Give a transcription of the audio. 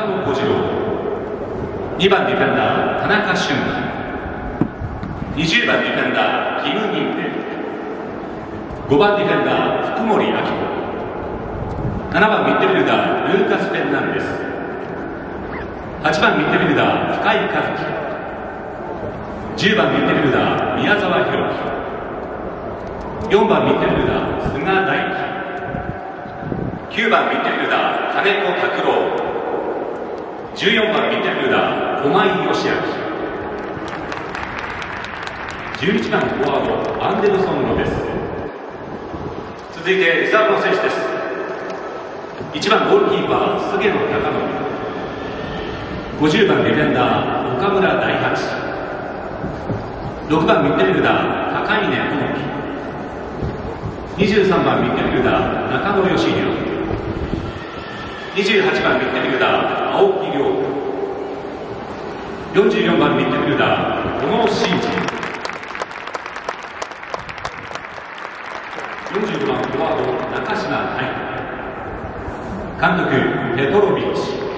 中野小次郎。2番ディフェンダー田中俊20番ディフェンダーキム・ミンペ5番ディフェンダー福森明子。7番ミッドフィルダールーカス・フェルナンデス。8番ミッドフィルダー深井和樹。10番ミッドフィルダー宮沢宏樹。4番ミッドフィルダー菅大樹。9番ミッドフィルダー金子拓郎。14番ミッドフィルダー駒井義明11番フォワードアンデルソン・ロペス続いてリザーブの選手です。1番ゴールキーパー菅野貴則50番ディフェンダー岡村大八6番ミッドフィルダー高峰智樹23番ミッドフィルダー中野義弘28番ミッドフィルダー青木亮44番ミッドフィルダー小野伸二45番フォワード中島大監督ペトロビッチ